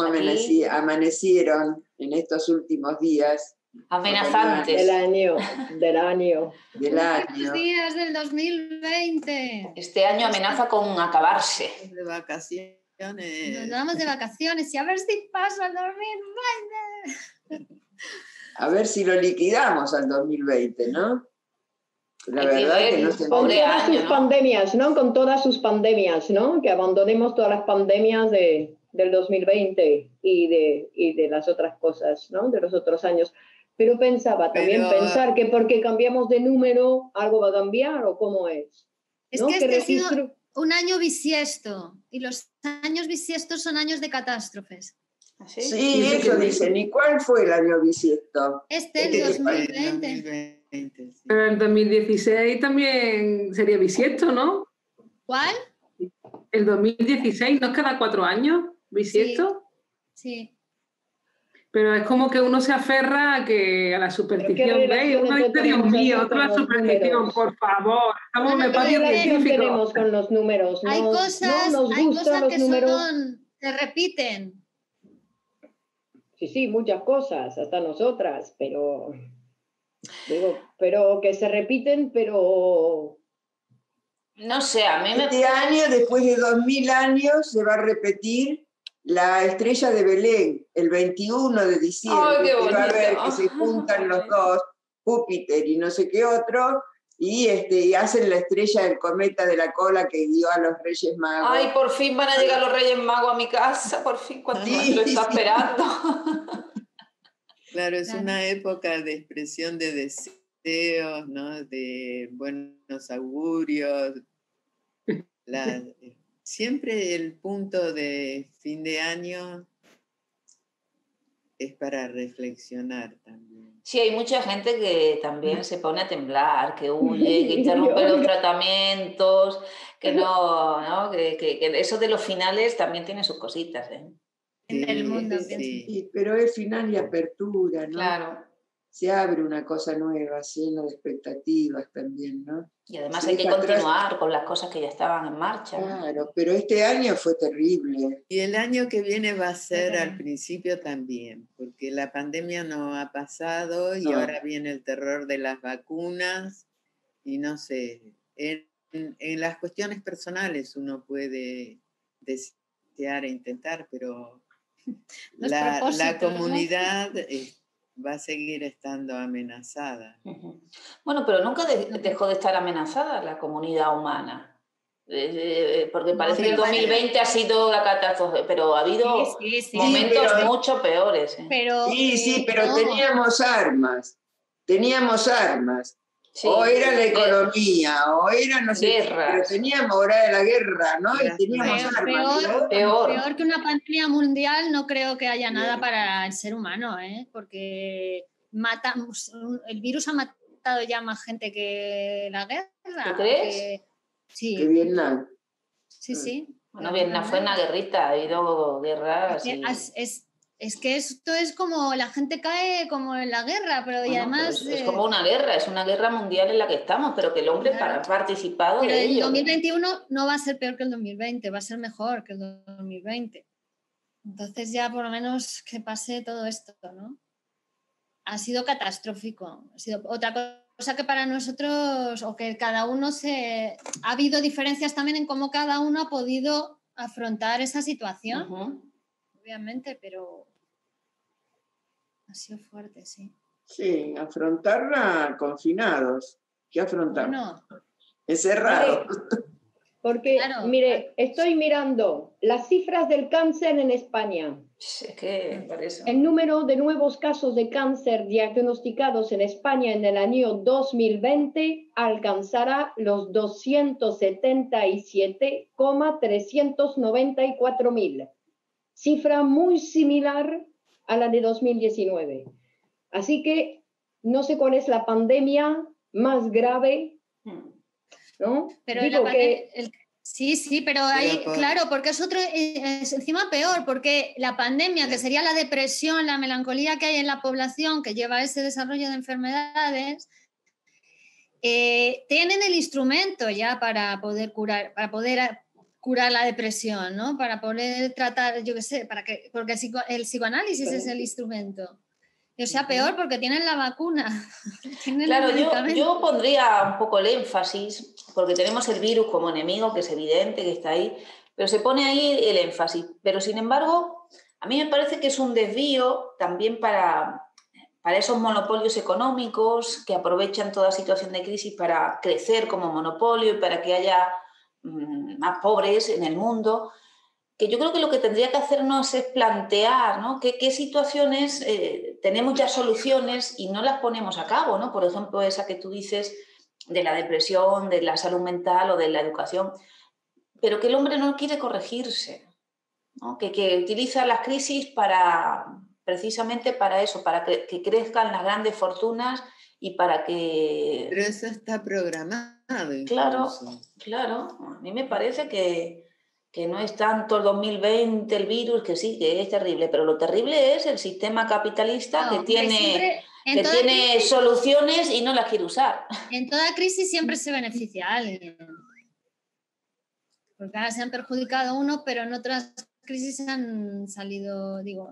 ¿Cómo amanecieron en estos últimos días? Amenazantes. Del año, del año. Del año. días del 2020. Este año amenaza con acabarse. De vacaciones. Nos vamos de vacaciones y a ver si pasa el 2020. A ver si lo liquidamos al 2020, ¿no? La verdad que no se Con todas sus pandemias, ¿no? Con todas sus pandemias, ¿no? Que abandonemos todas las pandemias de, del 2020 y de, y de las otras cosas, ¿no? De los otros años. Pero pensaba también pensar que porque cambiamos de número, algo va a cambiar o cómo es. Es que este ha sido un año bisiesto y los años bisiestos son años de catástrofes. ¿Sí? sí, eso dicen. ¿Y cuál fue el año bisiesto? Este, el 2020. Pero el 2016 también sería bisiesto, ¿no? ¿Cuál? El 2016, ¿no es cada cuatro años? Bisiesto. Sí. Pero es como que uno se aferra a que a la superstición, ¿veis? Uno dice, Dios mío, otra superstición, por favor. Estamos en un espacio científico. tenemos con los números? hay cosas, hay cosas que son, se repiten. Sí, sí, muchas cosas, hasta nosotras, pero digo, pero que se repiten, pero no sé, a mí me... Este año, después de dos mil años, se va a repetir la estrella de Belén, el 21 de diciembre, Ay, va a ver que se juntan los dos, Júpiter y no sé qué otro, y, este, y hacen la estrella del cometa de la cola que dio a los Reyes Magos. Ay, por fin van a llegar los Reyes Magos a mi casa, por fin, cuánto sí, lo está esperando. Claro, es una época de expresión de deseos, ¿no? de buenos augurios. La, siempre el punto de fin de año es para reflexionar también. Sí, hay mucha gente que también se pone a temblar, que huye, que interrumpe los tratamientos, que no, ¿no? Que, que, eso de los finales también tiene sus cositas. ¿eh? en el mundo. Sí, pero es final y apertura, ¿no? Claro se abre una cosa nueva, lleno de expectativas también, ¿no? Y además hay que continuar con las cosas que ya estaban en marcha. Claro, pero este año fue terrible. Y el año que viene va a ser al principio también, porque la pandemia no ha pasado y ahora viene el terror de las vacunas y no sé, en, las cuestiones personales uno puede desear e intentar, pero la, la, comunidad va a seguir estando amenazada. Bueno, pero nunca dejó de estar amenazada la comunidad humana. Eh, eh, porque parece que el 2020 ha sido la catástrofe, pero ha habido momentos mucho peores. ¿eh? Pero, sí, sí, pero teníamos armas, teníamos armas. O era la economía, o era no sé, pero teníamos hora de la guerra, ¿no? Y teníamos armas. Peor, peor. que una pandemia mundial, no creo que haya nada para el ser humano, ¿eh? Porque mata, el virus ha matado ya más gente que la guerra. ¿Tú crees? Sí. Que Vietnam. Sí, sí. Bueno, Vietnam fue una guerrita, ha habido guerras. Es, es, que esto es como la gente cae como en la guerra, pero y además. es, como una guerra, es una guerra mundial en la que estamos, pero que el hombre ha participado pero de el 2021 no va a ser peor que el 2020, va a ser mejor que el 2020. Entonces ya por lo menos que pase todo esto, ¿no? Ha sido catastrófico, ha sido otra cosa que para nosotros, o que cada uno se... Ha habido diferencias también en cómo cada uno ha podido afrontar esa situación, obviamente, pero ha sido fuerte, sí. Sí, afrontarla confinados. ¿Qué afrontar? Encerrados. Porque, mire, estoy mirando las cifras del cáncer en España. El número de nuevos casos de cáncer diagnosticados en España en el año 2020 alcanzará los 277,394 mil, cifra muy similar a la de 2019. Así que no sé cuál es la pandemia más grave, ¿no? Pero Sí, sí, pero hay, claro, porque es otro, es encima peor, porque la pandemia, que sería la depresión, la melancolía que hay en la población que lleva a ese desarrollo de enfermedades, eh, tienen el instrumento ya para poder curar, para poder curar la depresión, ¿no? Para poder tratar, yo qué sé, para que, porque el psicoanálisis es el instrumento. O sea, peor porque tienen la vacuna. claro, yo, pondría un poco el énfasis, porque tenemos el virus como enemigo, que es evidente que está ahí, pero se pone ahí el énfasis. Pero sin embargo, a mí me parece que es un desvío también para, para esos monopolios económicos que aprovechan toda situación de crisis para crecer como monopolio y para que haya más pobres en el mundo que yo creo que lo que tendría que hacernos es plantear ¿no? ¿Qué, situaciones eh, tenemos ya soluciones y no las ponemos a cabo, ¿no? Por ejemplo, esa que tú dices de la depresión, de la salud mental o de la educación, pero que el hombre no quiere corregirse, que, que, utiliza las crisis para precisamente para eso, para que crezcan las grandes fortunas y para que... Pero eso está programado. Claro, claro. A mí me parece que, que no es tanto el 2020 el virus, que sí, que es terrible, pero lo terrible es el sistema capitalista que tiene, que tiene soluciones y no las quiere usar. En toda crisis siempre se beneficia a alguien. Porque ahora se han perjudicado uno, pero en otras crisis han salido, digo,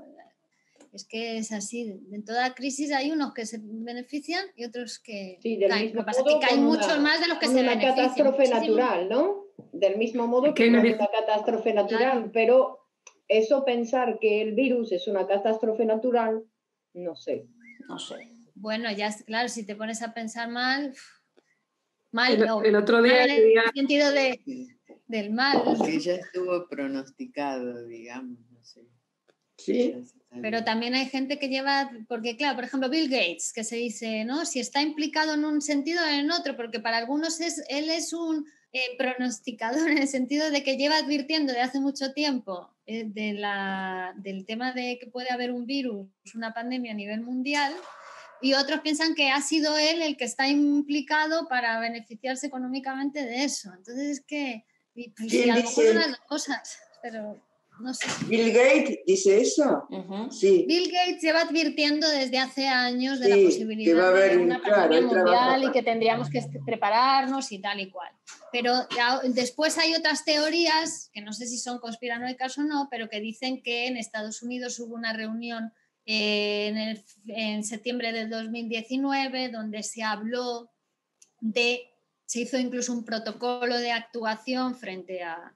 es que es así. En toda crisis hay unos que se benefician y otros que sí, del Mismo que hay muchos más de los que se benefician. Una catástrofe natural, ¿no? Del mismo modo que una catástrofe natural, pero eso pensar que el virus es una catástrofe natural, no sé. No sé. Bueno, ya claro, si te pones a pensar mal, mal el, no. El otro día, en el sentido de, del mal. Que ya estuvo pronosticado, digamos, no sé. Sí. Pero también hay gente que lleva, porque claro, por ejemplo, Bill Gates, que se dice, ¿no? Si está implicado en un sentido o en otro, porque para algunos es, él es un eh, pronosticador en el sentido de que lleva advirtiendo de hace mucho tiempo eh, de la, del tema de que puede haber un virus, una pandemia a nivel mundial, y otros piensan que ha sido él el que está implicado para beneficiarse económicamente de eso. Entonces es que, pues, a lo mejor son las dos cosas, pero... Bill Gates dice eso. sí. Bill Gates lleva advirtiendo desde hace años de la posibilidad de una pandemia mundial y que tendríamos que prepararnos y tal y cual. Pero después hay otras teorías, que no sé si son conspiranoicas o no, pero que dicen que en Estados Unidos hubo una reunión eh, en, en septiembre del 2019 donde se habló de, se hizo incluso un protocolo de actuación frente a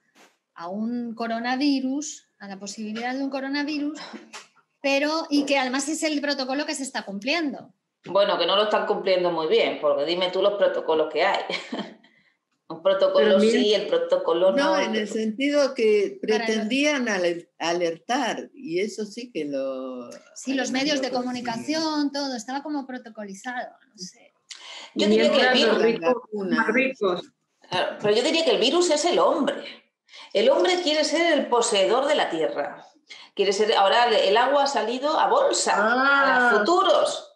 a un coronavirus, a la posibilidad de un coronavirus, pero y que además es el protocolo que se está cumpliendo. Bueno, que no lo están cumpliendo muy bien, porque dime tú los protocolos que hay. un protocolo sí, el protocolo no. No, en el sentido que pretendían alertar, y eso sí que lo... Sí, los medios de comunicación, todo, estaba como protocolizado, no sé. Yo diría que el virus, Pero yo diría que el virus es el hombre. El hombre quiere ser el poseedor de la tierra. Quiere ser, ahora el agua ha salido a bolsa, a ah. futuros.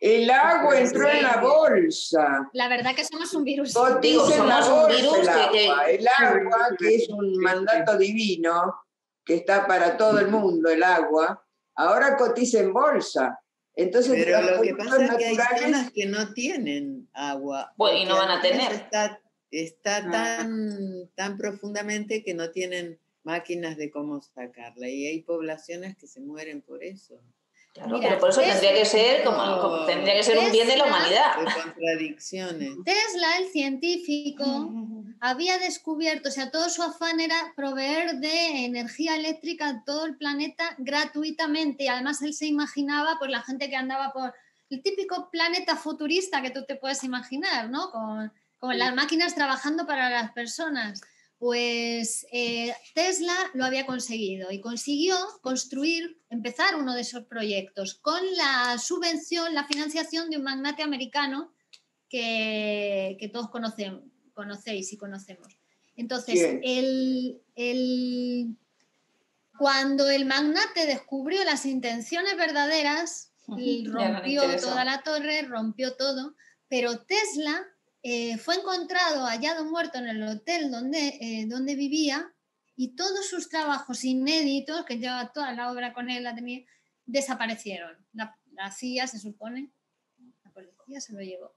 El agua entró en la bolsa. La verdad que somos un virus. Digo, somos un virus el agua, que, el agua, que es un mandato divino, que está para todo el mundo, el agua, ahora cotiza en bolsa. Entonces, Pero lo que pasa es que hay zonas que no tienen agua. Bueno, y no van a tener está tan, tan profundamente que no tienen máquinas de cómo sacarla y hay poblaciones que se mueren por eso. Claro, pero por eso tendría que ser como, tendría que ser un bien de la humanidad. contradicciones. Tesla, el científico, había descubierto, o sea, todo su afán era proveer de energía eléctrica a todo el planeta gratuitamente. Y además él se imaginaba, pues la gente que andaba por el típico planeta futurista que tú te puedes imaginar, ¿no? Con con las máquinas trabajando para las personas. Pues eh, Tesla lo había conseguido y consiguió construir, empezar uno de esos proyectos con la subvención, la financiación de un magnate americano que, todos conocen, conocéis y conocemos. Entonces, el, cuando el magnate descubrió las intenciones verdaderas, rompió toda la torre, rompió todo, pero Tesla eh, fue encontrado, hallado muerto en el hotel donde, eh, donde vivía y todos sus trabajos inéditos, que llevaba toda la obra con él, la tenía, desaparecieron. La, CIA se supone, la policía se lo llevó.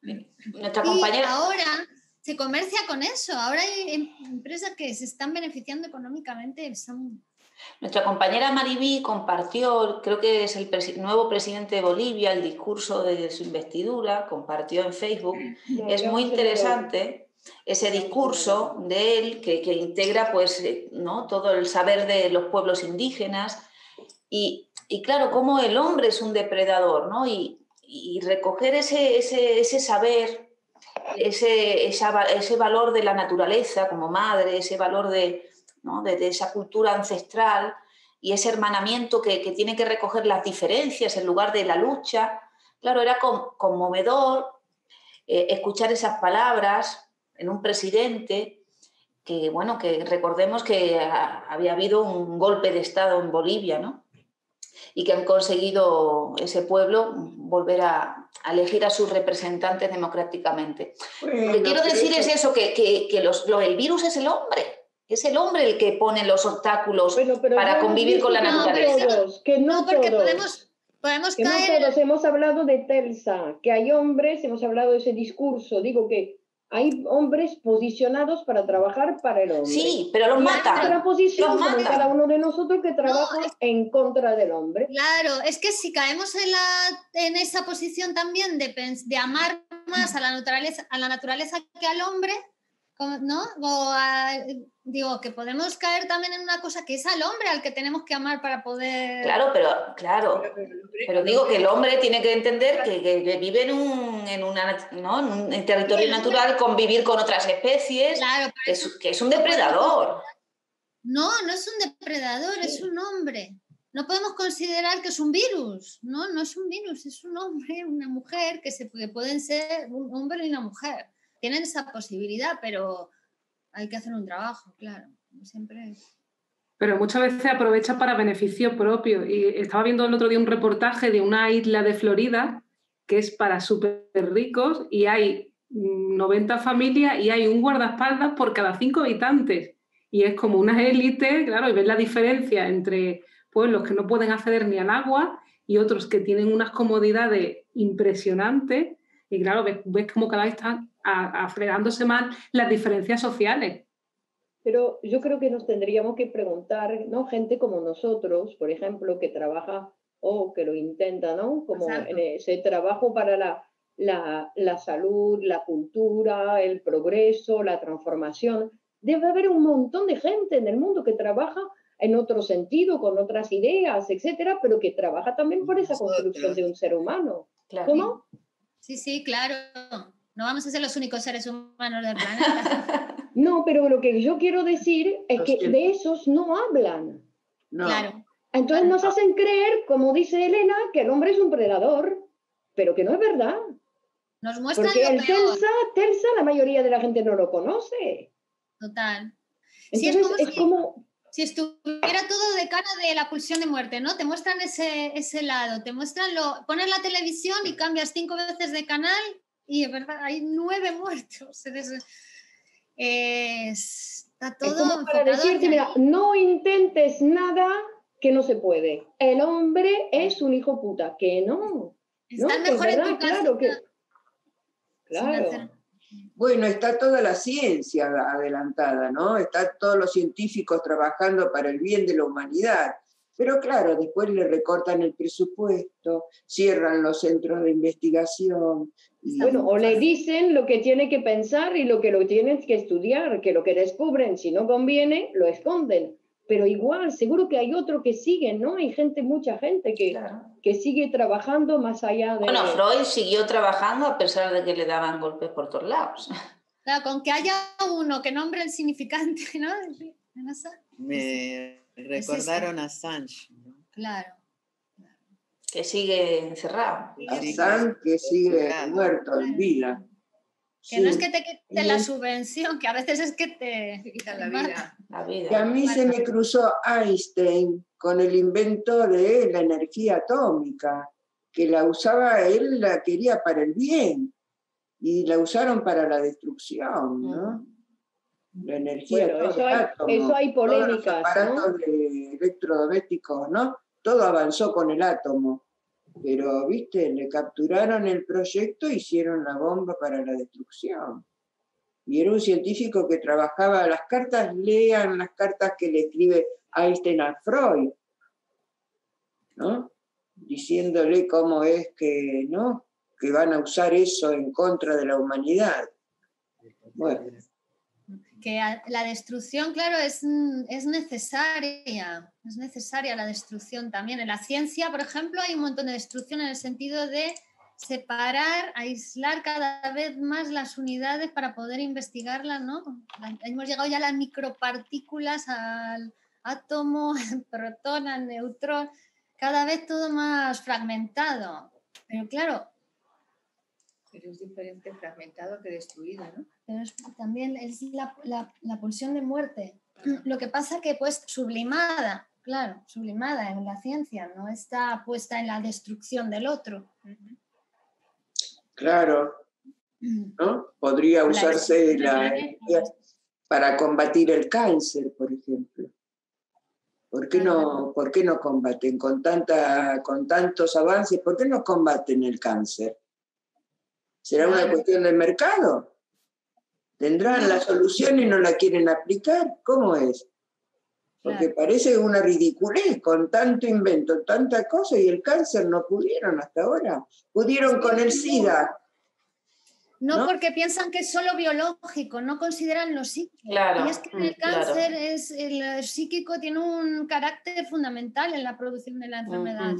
Nuestra compañera... ahora se comercia con eso. Ahora hay em, empresas que se están beneficiando económicamente. Nuestra compañera Maribí compartió, creo que es el nuevo presidente de Bolivia, el discurso de su investidura, compartió en Facebook. es muy interesante ese discurso de él que, integra pues, eh, ¿no? todo el saber de los pueblos indígenas y, y claro, cómo el hombre es un depredador ¿no? y, y recoger ese, ese, ese saber ese, ese valor de la naturaleza como madre, ese valor de, de, esa cultura ancestral y ese hermanamiento que, tiene que recoger las diferencias en lugar de la lucha. Claro, era conmovedor eh, escuchar esas palabras en un presidente que, bueno, que recordemos que había habido un golpe de Estado en Bolivia, ¿no? y que han conseguido ese pueblo volver a, elegir a sus representantes democráticamente. Lo que quiero decir es eso, que, que, los, el virus es el hombre. Es el hombre el que pone los obstáculos para convivir con la naturaleza. que no, porque podemos, podemos caer... No hemos hablado de Telsa, que hay hombres, hemos hablado de ese discurso. Digo que hay hombres posicionados para trabajar para el hombre. Sí, pero los matan. La posición los cada uno de nosotros que trabaja en contra del hombre. Claro, es que si caemos en, la, en esa posición también de, de amar más a la naturaleza, a la naturaleza que al hombre, ¿no? O digo, que podemos caer también en una cosa que es al hombre al que tenemos que amar para poder... Claro, pero claro, pero digo que el hombre tiene que entender que, vive en un, en una, ¿no? en un territorio natural, convivir con otras especies, que, es, que es un depredador. No, no es un depredador, es un hombre. No podemos considerar que es un virus, no, no es un virus, es un hombre, una mujer, que, se, que pueden ser un hombre y una mujer tienen esa posibilidad, pero hay que hacer un trabajo, claro, siempre. Pero muchas veces aprovecha para beneficio propio. Y estaba viendo el otro día un reportaje de una isla de Florida que es para súper ricos y hay 90 familias y hay un guardaespaldas por cada cinco habitantes. Y es como una élite, claro, y ves la diferencia entre pueblos que no pueden acceder ni al agua y otros que tienen unas comodidades impresionantes. Y claro, ves, ves como cada vez están afregándose más las diferencias sociales. Pero yo creo que nos tendríamos que preguntar, ¿no? Gente como nosotros, por ejemplo, que trabaja o que lo intenta, ¿no? Como en ese trabajo para la, la, la, salud, la cultura, el progreso, la transformación. Debe haber un montón de gente en el mundo que trabaja en otro sentido, con otras ideas, etcétera, pero que trabaja también por esa construcción de un ser humano. ¿Cómo? Sí, sí, claro. No vamos a ser los únicos seres humanos del planeta. no, pero lo que yo quiero decir es que de esos no hablan. Claro. Entonces nos hacen creer, como dice Elena, que el hombre es un predador, pero que no es verdad. Nos muestran Porque el Telsa, Telsa, la mayoría de la gente no lo conoce. Total. Entonces es como, si estuviera todo de cara de la pulsión de muerte, ¿no? Te muestran ese, ese lado, te muestran lo, pones la televisión y cambias cinco veces de canal y es verdad, hay nueve muertos. está todo. para decirte, mira, no intentes nada que no se puede. El hombre es un hijo puta, que no. Está mejor en tu casa. Claro, que, claro. Bueno, está toda la ciencia adelantada, ¿no? Están todos los científicos trabajando para el bien de la humanidad. Pero claro, después le recortan el presupuesto, cierran los centros de investigación. Bueno, o le dicen lo que tiene que pensar y lo que lo tienes que estudiar, que lo que descubren, si no conviene, lo esconden. Pero igual, seguro que hay otro que sigue, ¿no? Hay gente, mucha gente que, que sigue trabajando más allá de... Bueno, Freud siguió trabajando a pesar de que le daban golpes por todos lados. con que haya uno que nombre el significante, ¿no? Me recordaron a Sánchez. Claro. Que sigue encerrado. A que sigue muerto en vida. Que no es que te quite la subvención, que a veces es que te, quitan la vida. la vida. Y a mí se me cruzó Einstein con el invento de la energía atómica, que la usaba, él la quería para el bien y la usaron para la destrucción, ¿no? La energía eso, hay, eso hay polémicas. aparatos electrodomésticos, ¿no? Todo avanzó con el átomo pero, viste, le capturaron el proyecto, hicieron la bomba para la destrucción. Y era un científico que trabajaba, las cartas, lean las cartas que le escribe Einstein a Freud, ¿no? Diciéndole cómo es que, ¿no? Que van a usar eso en contra de la humanidad. Bueno que la destrucción, claro, es, mm, es, necesaria, es necesaria la destrucción también. En la ciencia, por ejemplo, hay un montón de destrucción en el sentido de separar, aislar cada vez más las unidades para poder investigarlas, ¿no? Hemos llegado ya a las micropartículas, al átomo, al protón, al neutrón, cada vez todo más fragmentado. Pero claro, pero es diferente fragmentado que destruido, ¿no? Pero también es la, pulsión de muerte. Lo que pasa que pues sublimada, claro, sublimada en la ciencia, no está puesta en la destrucción del otro. Claro, ¿no? Podría usarse la para combatir el cáncer, por ejemplo. ¿Por qué, no, ¿Por qué no combaten con, tanta, con tantos avances? ¿Por qué no combaten el cáncer? ¿Será una cuestión del mercado? ¿Tendrán la solución y no la quieren aplicar? ¿Cómo es? Porque parece una ridiculez con tanto invento, tanta cosa y el cáncer no pudieron hasta ahora. Pudieron con el SIDA. No, porque piensan que es solo biológico, no consideran lo psíquico. y es que el cáncer es el psíquico tiene un carácter fundamental en la producción de la enfermedad.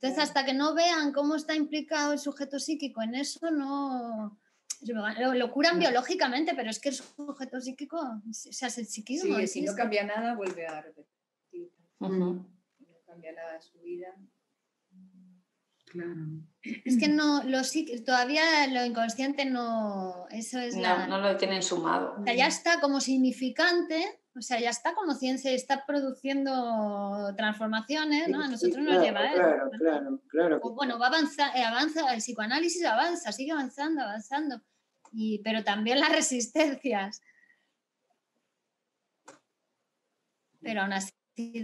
Entonces, hasta que no vean cómo está implicado el sujeto psíquico en eso, no... Lo, curan biológicamente, pero es que el sujeto psíquico, o sea, es el psiquismo. Sí, si no cambia nada, vuelve a repetir. No cambia nada de su vida. Claro. Es que no, lo, todavía lo inconsciente no, eso es no, No lo tienen sumado. O sea, ya está como significante, o sea, ya está como ciencia y está produciendo transformaciones, ¿no? A nosotros nos lleva a Claro, claro, claro. bueno, va avanza, eh, avanza, el psicoanálisis avanza, sigue avanzando, avanzando. Y, pero también las resistencias. Pero aún así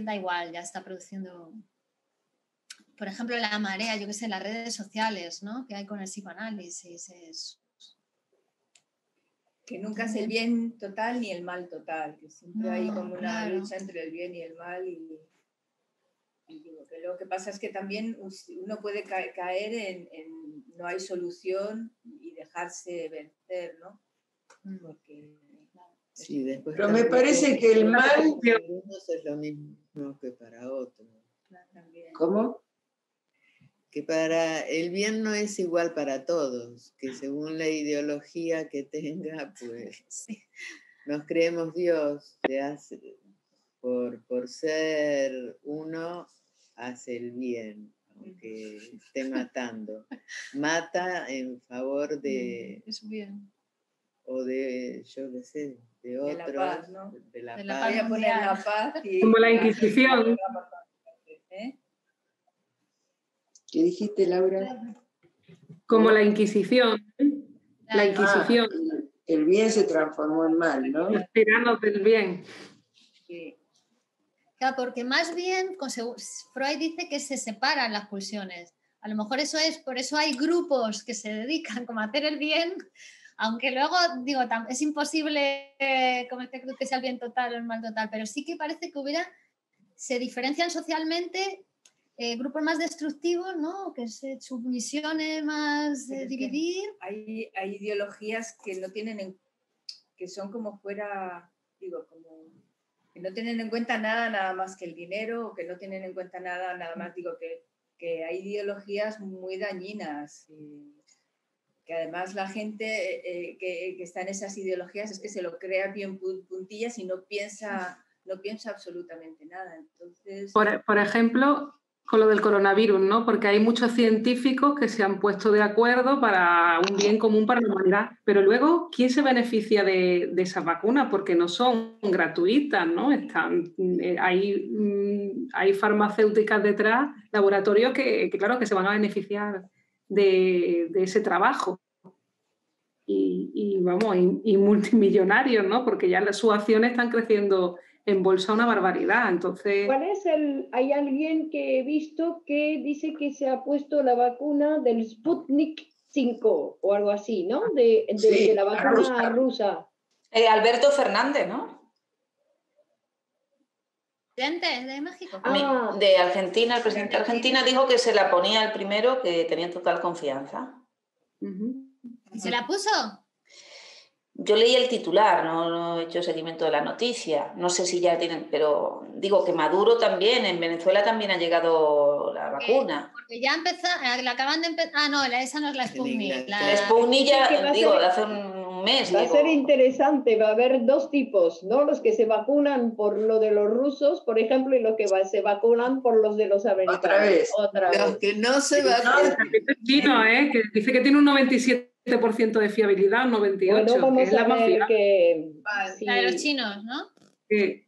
da igual, ya está produciendo. Por ejemplo, la marea, yo que sé, las redes sociales, ¿no? Que hay con el psicoanálisis. Es, que nunca es el bien total ni el mal total, que siempre hay como una lucha entre el bien y el mal. Y, digo que lo que pasa es que también uno puede caer en, no hay solución y dejarse vencer, ¿no? Mm. Porque, sí, después Pero me parece que el mal es lo mismo que para otros. ¿Cómo? Que para el bien no es igual para todos, que según la ideología que tenga, pues nos creemos Dios, por, por ser uno, hace el bien, aunque esté matando. Mata en favor de... Es bien. O de, yo qué sé, de otros. De la paz, ¿no? De la, paz. Como la Inquisición. ¿Qué dijiste, Laura? Como la Inquisición. La Inquisición. Ah, el bien se transformó en mal, ¿no? Los tiranos del bien. Claro, porque más bien Freud dice que se separan las pulsiones. A lo mejor eso es, por eso hay grupos que se dedican como a hacer el bien, aunque luego, digo, es imposible eh, que sea el bien total o el mal total, pero sí que parece que hubiera, se diferencian socialmente eh, grupos más destructivos, ¿no? Que su misión es más dividir. Hay, hay, ideologías que no tienen en, que son como fuera, digo, como que no tienen en cuenta nada, nada más que el dinero, o que no tienen en cuenta nada, nada más, digo, que, que hay ideologías muy dañinas. que además la gente eh, que, que, está en esas ideologías es que se lo crea bien puntillas y no piensa, no piensa absolutamente nada. Entonces... Por, por ejemplo, con lo del coronavirus, ¿no? Porque hay muchos científicos que se han puesto de acuerdo para un bien común para la humanidad. Pero luego, ¿quién se beneficia de, esas vacunas? Porque no son gratuitas, ¿no? Están, eh, hay, mm, hay farmacéuticas detrás, laboratorios que, claro, que se van a beneficiar de, ese trabajo. Y, vamos, y, multimillonarios, ¿no? Porque ya sus acciones están creciendo en bolsa una barbaridad. Entonces. ¿Cuál es el.? Hay alguien que he visto que dice que se ha puesto la vacuna del Sputnik 5 o algo así, ¿no? De, la vacuna rusa. Eh, Alberto Fernández, ¿no? de México. Ah. De Argentina, el presidente de Argentina dijo que se la ponía el primero, que tenía total confianza. ¿Y se la puso? Yo leí el titular, no, he hecho seguimiento de la noticia. No sé si ya tienen, pero digo que Maduro también, en Venezuela también ha llegado la vacuna. porque ya empezó, eh, la acaban de empezar. Ah, no, esa no es la Sputnik. La, Sputnik ya, digo, hace un mes. Va a ser interesante, va a haber dos tipos, ¿no? Los que se vacunan por lo de los rusos, por ejemplo, y los que se vacunan por los de los americanos. Otra vez. Otra vez. Los que no se vacunan. chino, ¿eh? Que dice que tiene un 97 de fiabilidad, 98, que es la más fiable. La de los chinos, ¿no? Sí.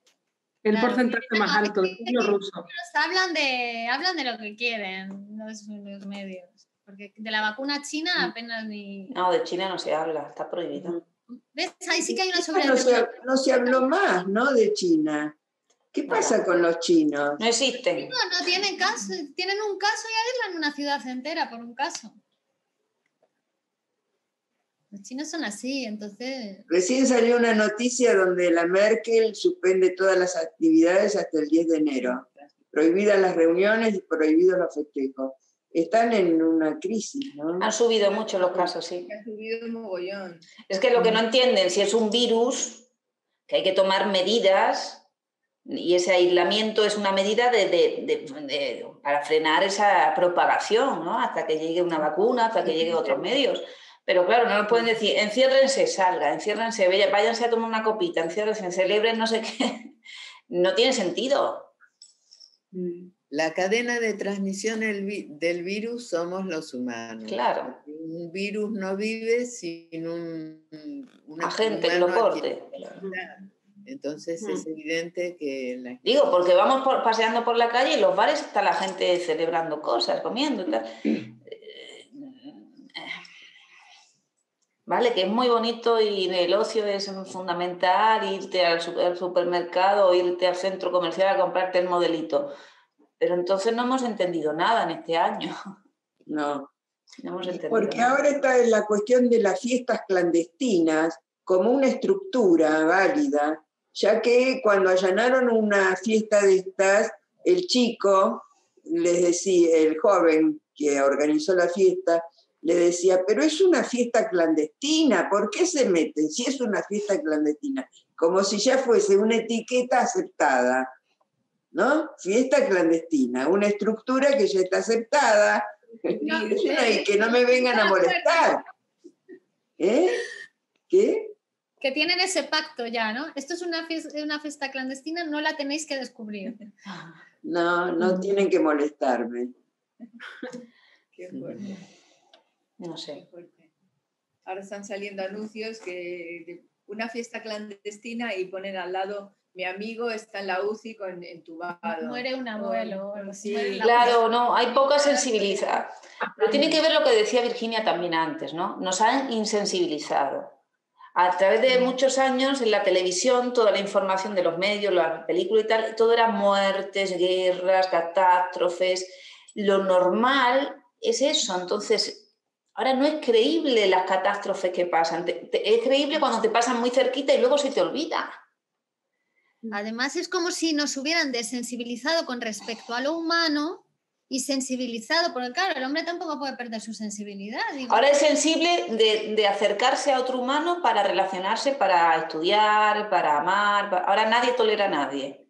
El porcentaje más alto de los rusos. Hablan de, hablan de lo que quieren los, los medios. Porque de la vacuna china mm. apenas ni. No, de China no se habla, está prohibido. ¿Ves? Ahí sí que hay una sobre. No se, no se habló más, ¿no? De China. ¿Qué pasa con los chinos? No existen. No, no tienen caso. Tienen un caso y aíslan una ciudad entera por un caso. Los chinos son así, entonces... Recién salió una noticia donde la Merkel suspende todas las actividades hasta el 10 de enero. Prohibidas las reuniones y prohibidos los festejos. Están en una crisis, ¿no? Han subido mucho los casos, sí. Han subido un mogollón. Es que lo que no entienden, si es un virus, que hay que tomar medidas, y ese aislamiento es una medida de, para frenar esa propagación, ¿no? Hasta que llegue una vacuna, hasta que lleguen otros medios. Pero claro, no nos pueden decir, enciérrense, salga, enciérrense, váyanse a tomar una copita, enciérrense, celebren no sé qué. No tiene sentido. Mm. La cadena de transmisión del virus somos los humanos. Claro. Un virus no vive sin un, agente que lo corte. Entonces es mm. evidente que... Digo, porque vamos paseando por la calle y los bares está la gente celebrando cosas, comiendo. Tal. ¿Vale? Que es muy bonito y el ocio es fundamental, irte al, supermercado o irte al centro comercial a comprarte el modelito. Pero entonces no hemos entendido nada en este año. No. Porque ahora está en la cuestión de las fiestas clandestinas como una estructura válida, ya que cuando allanaron una fiesta de estas, el chico les decía, el joven que organizó la fiesta, le decía, pero es una fiesta clandestina, ¿por qué se meten si es una fiesta clandestina? Como si ya fuese una etiqueta aceptada, ¿no? Fiesta clandestina, una estructura que ya está aceptada y que no me vengan a molestar. ¿Eh? ¿Qué? Que tienen ese pacto ya, ¿no? Esto es una fiesta, una fiesta clandestina, no la tenéis que descubrir. No, no tienen que molestarme. Qué fuerte. No sé. Ahora están saliendo anuncios que de una fiesta clandestina y ponen al lado mi amigo está en la UCI con entubado. Muere un abuelo. Sí. Claro, no, hay poca sensibilidad. Pero tiene que ver lo que decía Virginia también antes, ¿no? Nos han insensibilizado. A través de muchos años en la televisión, toda la información de los medios, las películas y tal, todo era muertes, guerras, catástrofes. Lo normal es eso. Entonces, Ahora no es creíble las catástrofes que pasan, es creíble cuando te pasan muy cerquita y luego se te olvida. Además es como si nos hubieran desensibilizado con respecto a lo humano y sensibilizado, porque claro, el hombre tampoco puede perder su sensibilidad. Ahora es sensible de, de, acercarse a otro humano para relacionarse, para estudiar, para amar. Ahora nadie tolera a nadie.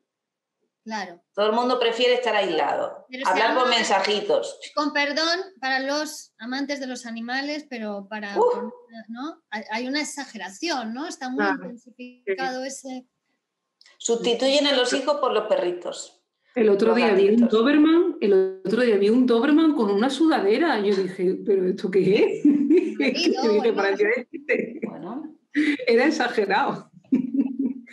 Claro. Todo el mundo prefiere estar aislado, hablar por mensajitos. Con perdón para los amantes de los animales, pero para. ¿no? Hay una exageración, ¿no? Está muy intensificado ese. Sustituyen a los hijos por los perritos. El otro día vi un Doberman, el otro día vi un Doberman con una sudadera. Yo dije, ¿pero esto qué es? bueno. Era exagerado.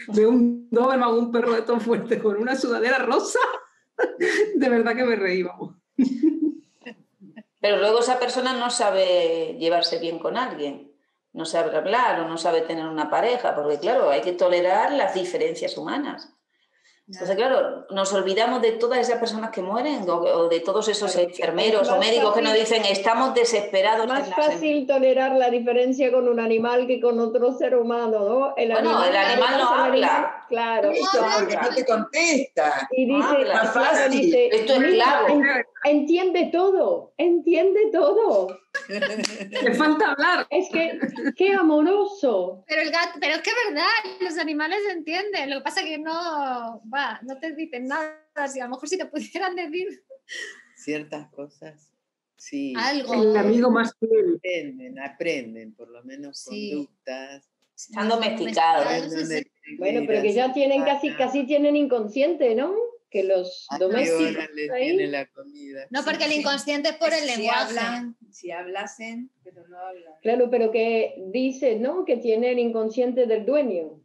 De un Doberman, un perro de todo fuerte con una sudadera rosa. De verdad que me reíamos. Pero luego esa persona no sabe llevarse bien con alguien, no sabe hablar o no sabe tener una pareja, porque claro, hay que tolerar las diferencias humanas. Entonces, claro, nos olvidamos de todas esas personas que mueren o, de todos esos enfermeros o médicos que nos dicen estamos desesperados. Más fácil tolerar la diferencia con un animal que con otro ser humano, ¿no? El bueno, animal, el animal no habla. claro. Esto porque no te contesta. Y dice, más fácil. Esto es claro. Entiende todo, entiende todo. Le falta hablar. Es que, qué amoroso. Pero el gato, pero es que es verdad, los animales entienden. Lo que pasa es que no, va, no te dicen nada. Si a lo mejor si te pudieran decir ciertas cosas, sí. Algo. El amigo más fiel. Aprenden, aprenden, por lo menos conductas. Están domesticados. Bueno, pero que ya tienen casi, casi tienen inconsciente, ¿no? Que los domésticos la comida. No, porque el inconsciente es por el lenguaje. si hablasen, pero no hablan. Claro, pero que dice, ¿no? Que tiene el inconsciente del dueño.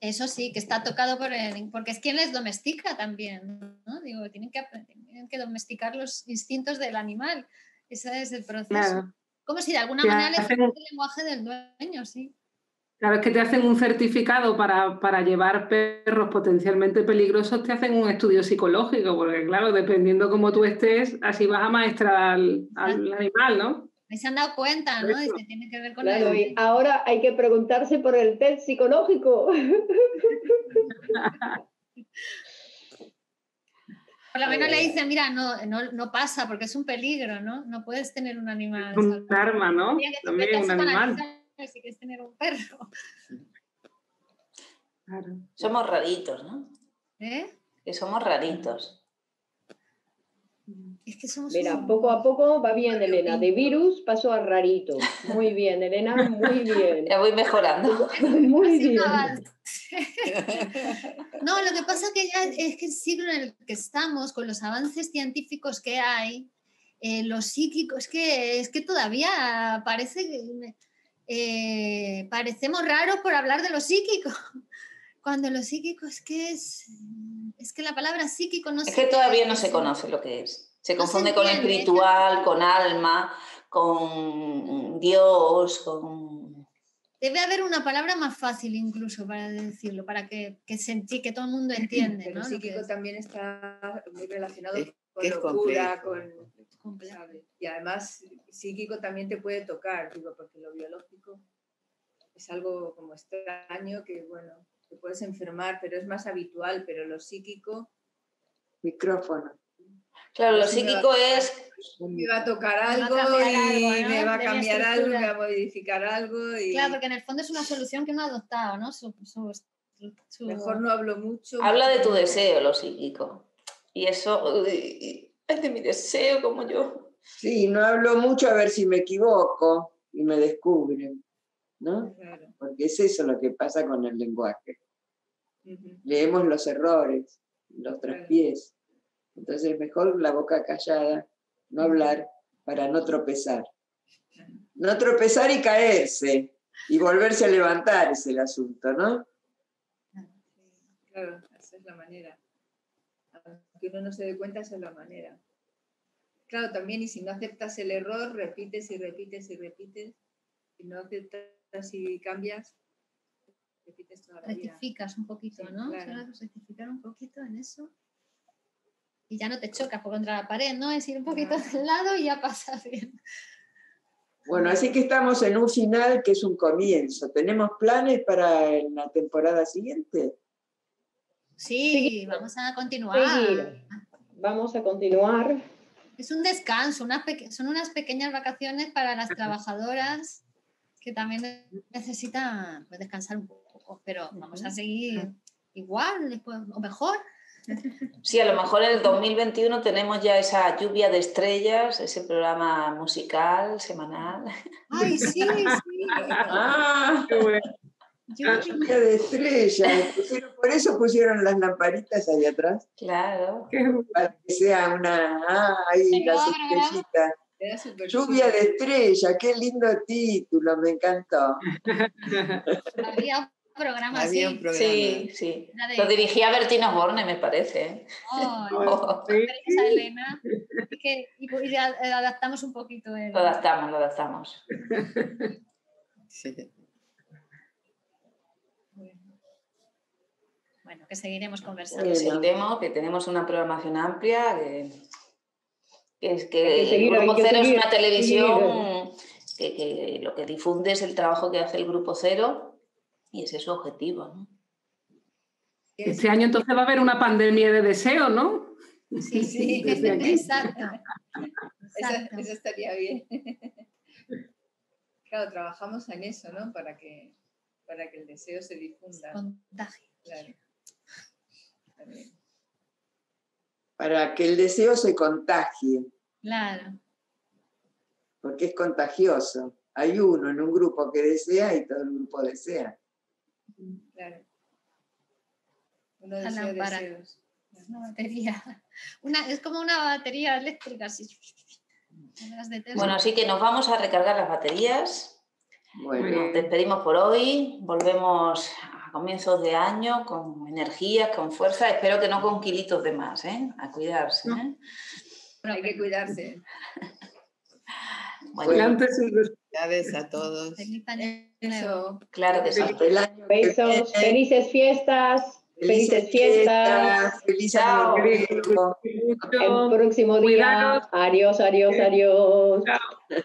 Eso sí, que está tocado por el, porque es quien les domestica también, ¿no? Digo, tienen que, tienen que domesticar los instintos del animal. Ese es el proceso. Como si de alguna manera le fuera el lenguaje del dueño, sí. Cada vez que te hacen un certificado para, llevar perros potencialmente peligrosos, te hacen un estudio psicológico, porque claro, dependiendo cómo tú estés, así vas a maestrar al, animal, ¿no? se han dado cuenta, ¿no? tiene que ver con claro, y ahora hay que preguntarse por el test psicológico. Por lo menos le dicen, mira, no, no, pasa porque es un peligro, ¿no? No puedes tener un animal. Un arma, ¿no? También un animal si quieres tener un perro. Somos raritos, ¿no? ¿Eh? Que somos raritos. Es que somos Mira, poco a poco va bien, Elena. De virus pasó a rarito. Muy bien, Elena, muy bien. Ya voy mejorando. muy bien. No, lo que pasa que ya es que el siglo en el que estamos, con los avances científicos que hay, eh, los psíquicos, es que, es que todavía parece que eh, parecemos raros por hablar de lo psíquico, cuando lo psíquico es que es, es que la palabra psíquico no Es que todavía no se conoce lo que es. Se confunde con espiritual, con alma, con Dios, con... Debe haber una palabra más fácil incluso para decirlo, para que, que, que todo el mundo entiende. Pero psíquico también está muy relacionado con locura, con y además, psíquico también te puede tocar, digo, porque lo biológico es algo como extraño que, bueno, te puedes enfermar, pero es más habitual, pero lo psíquico... Micrófono. Claro, lo psíquico es... Me va a tocar algo y me va a cambiar algo, me va a modificar algo. Y... Claro, porque en el fondo es una solución que no ha adoptado, ¿no? Mejor no hablo mucho. Habla de tu deseo, lo psíquico. Y eso es de mi deseo como yo. Sí, no hablo mucho a ver si me equivoco y me descubren, ¿no? Porque es eso lo que pasa con el lenguaje. Leemos los errores, los traspiés. Entonces, mejor la boca callada, no hablar para no tropezar. No tropezar y caerse y volverse a levantar es el asunto, ¿no? Claro, esa es la manera que uno no se dé cuenta, esa es la manera. Claro, también, y si no aceptas el error, repites y repites y repites. Si no aceptas y cambias, repites toda la Rectificas un poquito, ¿no? Claro. rectificar un poquito en eso. Y ya no te chocas por contra la pared, ¿no? Es ir un poquito al lado y ya pasa bien. Bueno, así que estamos en un final que es un comienzo. ¿Tenemos planes para la temporada siguiente? Sí, vamos a continuar. Vamos a continuar. Es un descanso, son unas pequeñas vacaciones para las trabajadoras que también necesitan pues, descansar un poco, pero vamos a seguir igual o mejor. Sí, a lo mejor en el 2021 tenemos ya esa lluvia de estrellas, ese programa musical semanal. Ay, sí, sí. Ah, lluvia de estrellas. por eso pusieron las lamparitas ahí atrás. Claro. Para que sea una. Ah, ahí las estrellitas. Lluvia de estrellas, qué lindo título, me encantó. Había programa Había Un programa. Sí, sí. Lo dirigía Bertino Borne, me parece. Oh, Elena. y, adaptamos un poquito. Lo adaptamos, lo adaptamos. Bueno, que seguiremos conversando. Que seguiremos, que tenemos una programación amplia, que, es que, el Grupo Cero es una televisión que, que lo que difunde es el trabajo que hace el Grupo Cero y ese es su objetivo. ¿no? Este año entonces va a haber una pandemia de deseo, ¿no? Sí, sí, exacto. Eso, estaría bien. Claro, trabajamos en eso, ¿no? Para que, para que el deseo se difunda. Contagie. Claro. Para que el deseo se contagie. Claro. Porque es contagioso. Hay uno en un grupo que desea y todo el grupo desea. Claro. Uno desea deseos. Una batería. Una, es como una batería eléctrica. Así. Bueno, así que nos vamos a recargar las baterías. Bueno. Nos despedimos por hoy. Volvemos a comienzos de año con energía, con fuerza. Espero que no con kilitos de más, ¿eh? A cuidarse. ¿eh? Bueno, hay que cuidarse. Bueno, Felicidades a todos. Claro que sí. Besos, felices fiestas. Felices fiestas. Feliz año El próximo día. Adiós, adiós, adiós. Soy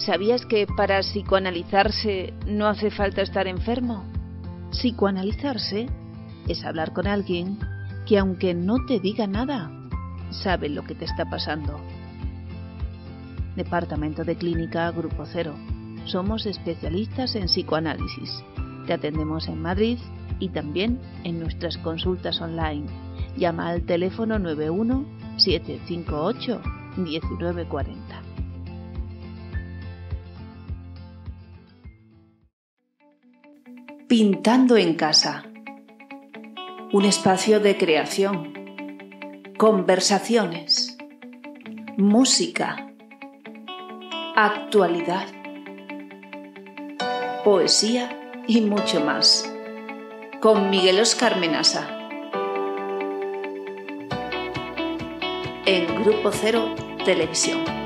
¿Sabías que para psicoanalizarse no hace falta estar enfermo? Psicoanalizarse es hablar con alguien que aunque no te diga nada, sabe lo que te está pasando. Departamento de Clínica Grupo Cero. Somos especialistas en psicoanálisis. Te atendemos en Madrid y también en nuestras consultas online. Llama al teléfono 91 758 1940. Pintando en casa. Un espacio de creación, conversaciones, música, actualidad, poesía y mucho más. Con Miguel Oscar Menasa. En Grupo Cero Televisión.